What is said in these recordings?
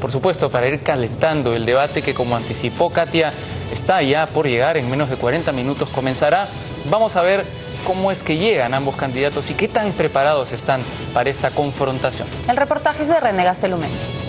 por supuesto, para ir calentando el debate que, como anticipó Katia, está ya por llegar, en menos de 40 minutos comenzará. Vamos a ver cómo es que llegan ambos candidatos y qué tan preparados están para esta confrontación. El reportaje es de René Gastelumendi.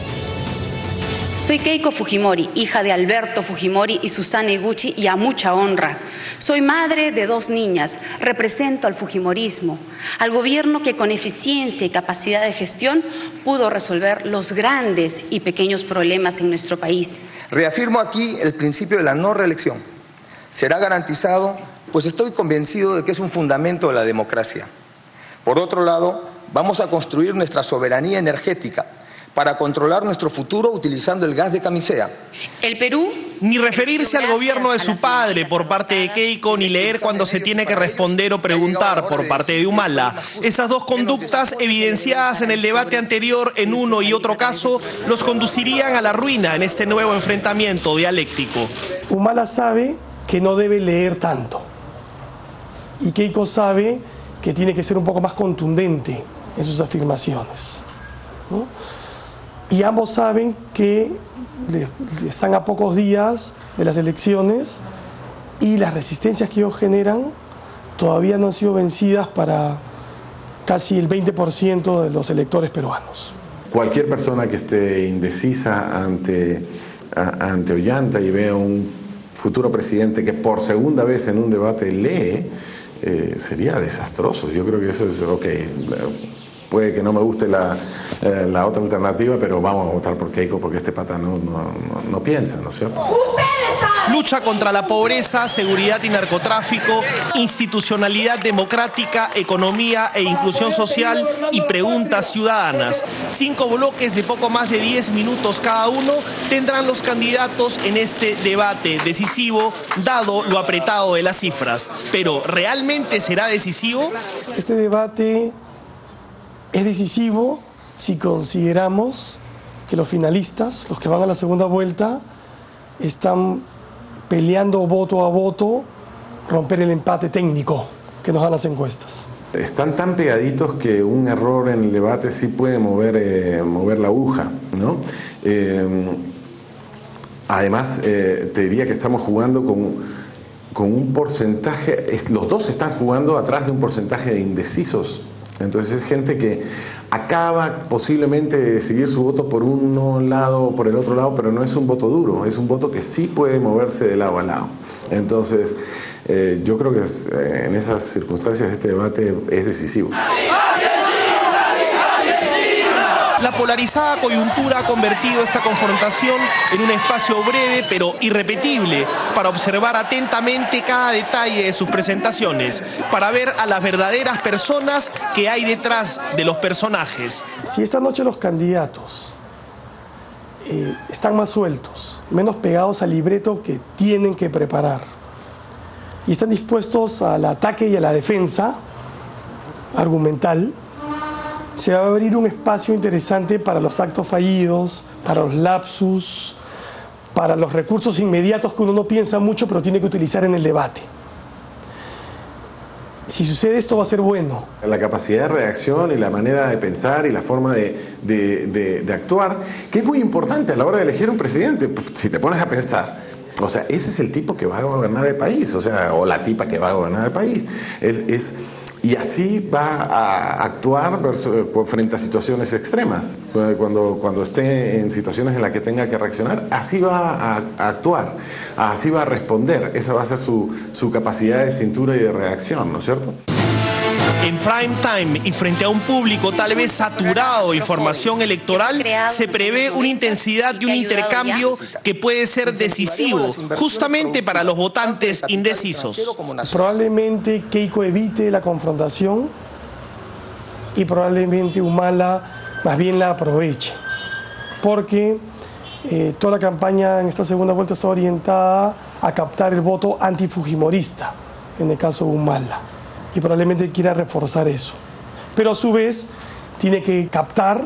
Soy Keiko Fujimori, hija de Alberto Fujimori y Susana Iguchi y a mucha honra. Soy madre de dos niñas, represento al Fujimorismo, al gobierno que con eficiencia y capacidad de gestión pudo resolver los grandes y pequeños problemas en nuestro país. Reafirmo aquí el principio de la no reelección. Será garantizado, pues estoy convencido de que es un fundamento de la democracia. Por otro lado, vamos a construir nuestra soberanía energética para controlar nuestro futuro utilizando el gas de camisea. El Perú ni referirse al gobierno de su padre por parte de Keiko, ni leer cuando se tiene que responder o preguntar por parte de Humala. Esas dos conductas evidenciadas en el debate anterior en uno y otro caso los conducirían a la ruina en este nuevo enfrentamiento dialéctico. Humala sabe que no debe leer tanto y Keiko sabe que tiene que ser un poco más contundente en sus afirmaciones. Y ambos saben que están a pocos días de las elecciones y las resistencias que ellos generan todavía no han sido vencidas para casi el 20% de los electores peruanos. Cualquier persona que esté indecisa ante, ante Ollanta y vea un futuro presidente que por segunda vez en un debate lee, eh, sería desastroso. Yo creo que eso es, ok, puede que no me guste la, eh, la, otra alternativa, pero vamos a votar por Keiko porque este pata no, no, no, piensa, ¿no es cierto? Lucha contra la pobreza, seguridad y narcotráfico, institucionalidad democrática, economía e inclusión social y preguntas ciudadanas. Cinco bloques de poco más de 10 minutos cada uno tendrán los candidatos en este debate decisivo, dado lo apretado de las cifras. Pero, ¿realmente será decisivo? Este debate es decisivo si consideramos que los finalistas, los que van a la segunda vuelta, están peleando voto a voto romper el empate técnico que nos dan las encuestas. Están tan pegaditos que un error en el debate sí puede mover, eh, mover la aguja, ¿no? Eh, además, eh, te diría que estamos jugando con, con un porcentaje, los dos están jugando atrás de un porcentaje de indecisos entonces es gente que acaba posiblemente de decidir su voto por un lado o por el otro lado, pero no es un voto duro, es un voto que sí puede moverse de lado a lado. Entonces eh, yo creo que eh, en esas circunstancias este debate es decisivo. La polarizada coyuntura ha convertido esta confrontación en un espacio breve pero irrepetible para observar atentamente cada detalle de sus presentaciones, para ver a las verdaderas personas que hay detrás de los personajes. Si esta noche los candidatos eh, están más sueltos, menos pegados al libreto que tienen que preparar y están dispuestos al ataque y a la defensa argumental, se va a abrir un espacio interesante para los actos fallidos, para los lapsus, para los recursos inmediatos que uno no piensa mucho pero tiene que utilizar en el debate. Si sucede esto va a ser bueno. La capacidad de reacción y la manera de pensar y la forma de, de, actuar, que es muy importante a la hora de elegir un presidente, si te pones a pensar. O sea, ese es el tipo que va a gobernar el país, o sea, o la tipa que va a gobernar el país. es y así va a actuar frente a situaciones extremas. Cuando, cuando esté en situaciones en las que tenga que reaccionar, así va a, actuar, así va a responder. Esa va a ser su, su capacidad de cintura y de reacción, ¿no es cierto? En prime time y frente a un público tal vez saturado de información electoral, se prevé una intensidad y un intercambio que puede ser decisivo justamente para los votantes indecisos. Probablemente Keiko evite la confrontación y probablemente Humala más bien la aproveche, porque eh, toda la campaña en esta segunda vuelta está orientada a captar el voto antifujimorista, en el caso de Humala y probablemente quiera reforzar eso. Pero a su vez tiene que captar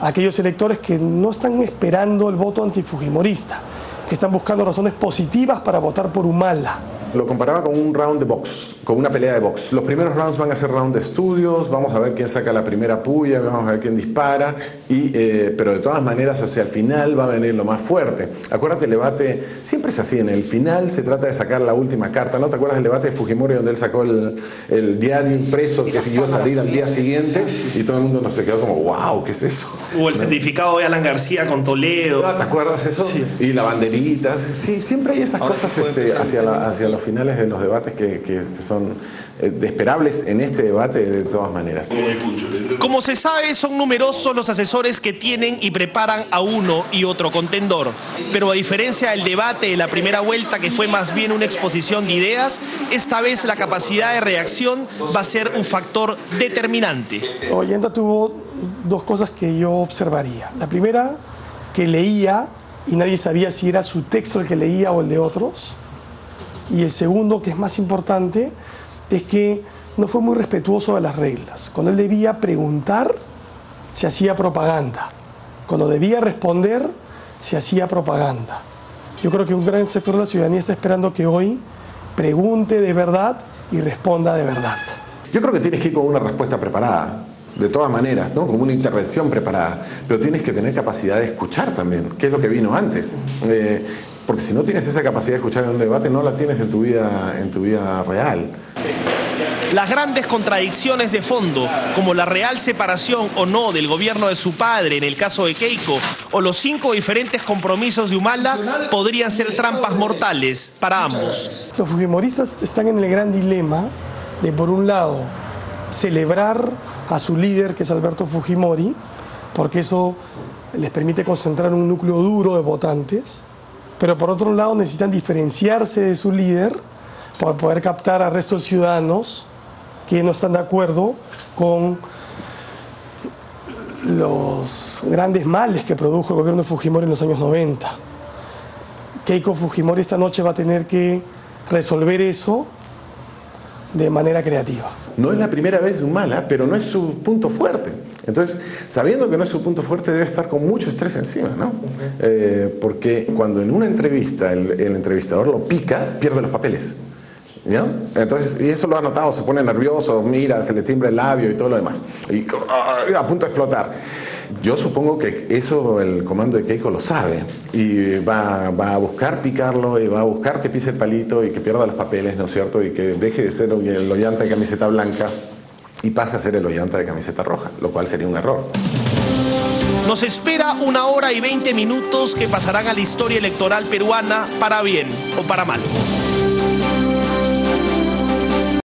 a aquellos electores que no están esperando el voto antifujimorista, que están buscando razones positivas para votar por Humala lo comparaba con un round de box, con una pelea de box. Los primeros rounds van a ser round de estudios, vamos a ver quién saca la primera puya, vamos a ver quién dispara, y, eh, pero de todas maneras hacia el final va a venir lo más fuerte. Acuérdate, el debate siempre es así, en el final se trata de sacar la última carta, ¿no? ¿Te acuerdas del debate de Fujimori donde él sacó el, el diario impreso que siguió a salir al día siguiente y todo el mundo nos se quedó como, wow, ¿qué es eso? O el certificado de Alan García con Toledo. ¿Te acuerdas eso? Y la banderita, sí, siempre hay esas cosas este, hacia, hacia los finales de los debates que, que son eh, esperables en este debate de todas maneras. Como se sabe, son numerosos los asesores que tienen y preparan a uno y otro contendor. Pero a diferencia del debate de la primera vuelta, que fue más bien una exposición de ideas, esta vez la capacidad de reacción va a ser un factor determinante. Oyenda tuvo dos cosas que yo observaría. La primera, que leía y nadie sabía si era su texto el que leía o el de otros. Y el segundo, que es más importante, es que no fue muy respetuoso de las reglas. Cuando él debía preguntar, se hacía propaganda. Cuando debía responder, se hacía propaganda. Yo creo que un gran sector de la ciudadanía está esperando que hoy pregunte de verdad y responda de verdad. Yo creo que tienes que ir con una respuesta preparada, de todas maneras, ¿no? como una intervención preparada, pero tienes que tener capacidad de escuchar también, que es lo que vino antes. Eh, porque si no tienes esa capacidad de escuchar en un debate, no la tienes en tu vida, en tu vida real. Las grandes contradicciones de fondo, como la real separación o no del gobierno de su padre en el caso de Keiko, o los cinco diferentes compromisos de Humala, podrían ser trampas mortales para ambos. Los fujimoristas están en el gran dilema de, por un lado, celebrar a su líder, que es Alberto Fujimori, porque eso les permite concentrar un núcleo duro de votantes, pero por otro lado necesitan diferenciarse de su líder para poder captar al resto de ciudadanos que no están de acuerdo con los grandes males que produjo el gobierno de Fujimori en los años 90. Keiko Fujimori esta noche va a tener que resolver eso de manera creativa. No es la primera vez de un mala, pero no es su punto fuerte. Entonces, sabiendo que no es su punto fuerte, debe estar con mucho estrés encima, ¿no? Eh, porque cuando en una entrevista el, entrevistador lo pica, pierde los papeles. Entonces, y eso lo ha notado, se pone nervioso, mira, se le timbra el labio y todo lo demás. Y ah, a punto de explotar. Yo supongo que eso el comando de Keiko lo sabe y va, a buscar picarlo y va a buscar que pise el palito y que pierda los papeles, ¿no es cierto? Y que deje de ser el oyante de camiseta blanca y pase a ser el oyante de camiseta roja, lo cual sería un error. Nos espera una hora y veinte minutos que pasarán a la historia electoral peruana para bien o para mal.